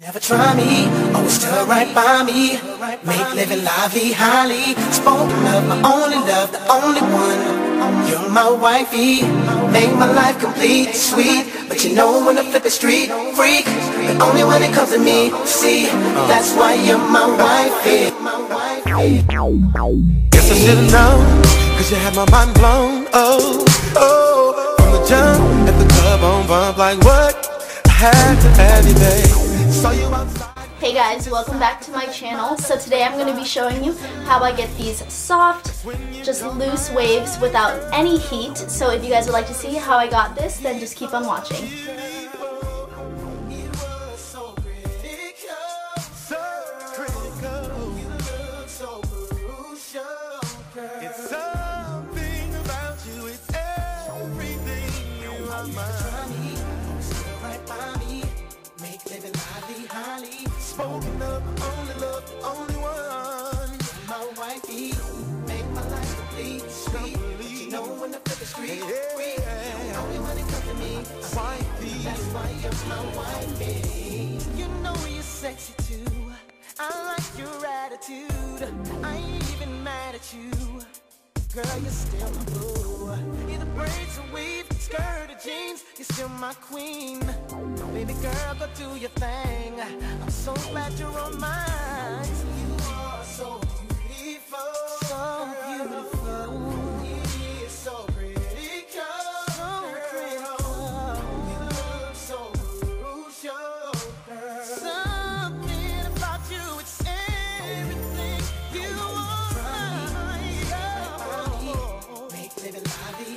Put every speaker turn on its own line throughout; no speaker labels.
Never try me, always stood right by me. Make living lively, highly spoken of, my only love, the only one. You're my wifey, make my life complete, sweet. But you know when I flip the street, freak. But only when it comes to me, see. That's why you're my wifey.
Guess I should've known, cause you had my mind blown. Oh, oh, from the jump at the club on bump, like what? I had to have you, babe.
Hey guys, welcome back to my channel. So today I'm going to be showing you how I get these soft, just loose waves without any heat. So if you guys would like to see how I got this, then just keep on watching.
It's something about you, it's everything you are mine. Spoken of, only love, only one.
my wifey. Make my life complete, sweet. But you know when I flip the street, freak. Only when it comes to me,
Wifey.
That's why you're my wifey.
You know you're sexy too. I like your attitude. I ain't even mad at you. Girl, you're still my boo. Either braids or weave, skirt or jeans, you're still my queen. Baby girl, go do your thing. So glad you're on mine. You are so beautiful. So beautiful.
You're so pretty, girl.
So.
You look so crucial, girl.
Something about you, it's everything you are. Oh,
Make living highly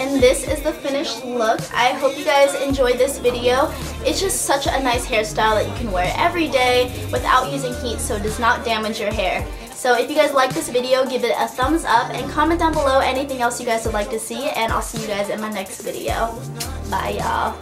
And this is the finished look. I hope you guys enjoyed this video. It's just such a nice hairstyle that you can wear every day without using heat so it does not damage your hair. So if you guys like this video, give it a thumbs up and comment down below anything else you guys would like to see and I'll see you guys in my next video. Bye y'all.